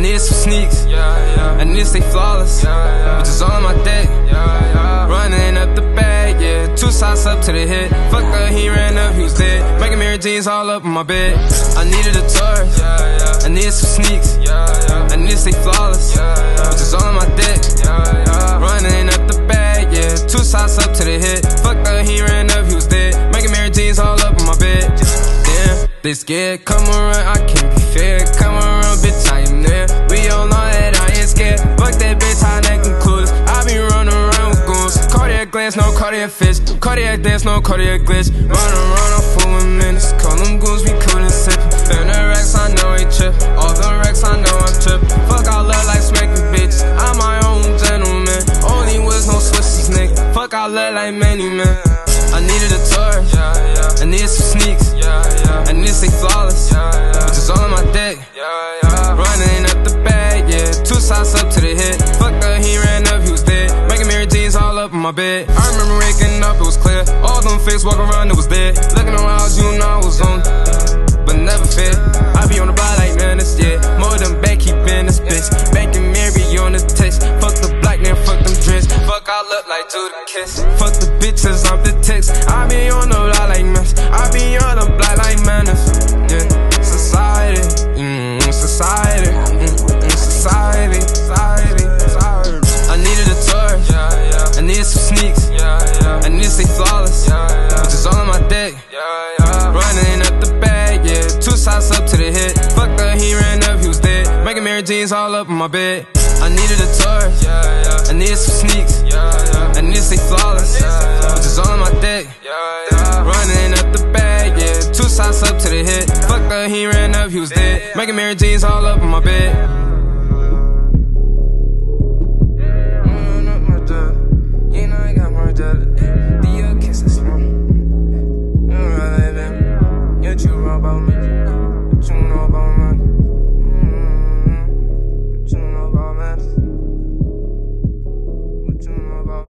need some sneaks. I need to stay flawless. Bitches all on my dick. Running up the bag, yeah. Two sides up to the head. Fuck the he ran up, he was dead. Making mirror jeans all up in my bed. I needed a Taurus. I needed some sneaks. I need to stay flawless. Bitches all on my dick. Running up the bag, yeah. Two sides up to the head. Fuck the he ran up, he was dead. Making mirror jeans all up in my bed. Damn, they scared. Come around, I can't be fair. Glance, no cardiac fist. Cardiac dance, no cardiac glitch. Run around, I'm full minutes. Call them goons, we couldn't sip. And the racks, I know ain't trip. All the racks, I know I'm trip. Fuck, I love like smacking bitch. I'm my own gentleman. Only with no Swiss nigga. Fuck, I love like many men. My bed. I remember waking up, it was clear. All them fakes walking around, it was dead. Looking around, you know I was on, but never fit. I be on the bar like man, it's yeah. More than back, keep in this bitch. Banking Mary on the text. Fuck the black man, fuck them dreads. Fuck, I look like Jadakiss. Fuck the bitches, I'm Jeans all up in my bed. I needed a Taurus. I needed some sneaks. I need to stay flawless. Bitches all on my dick. Running up the bag, yeah. Two sides up to the head. Fuck the he ran up, he was dead. Making mirror jeans all up in my bed. What you know about me? What you know about me?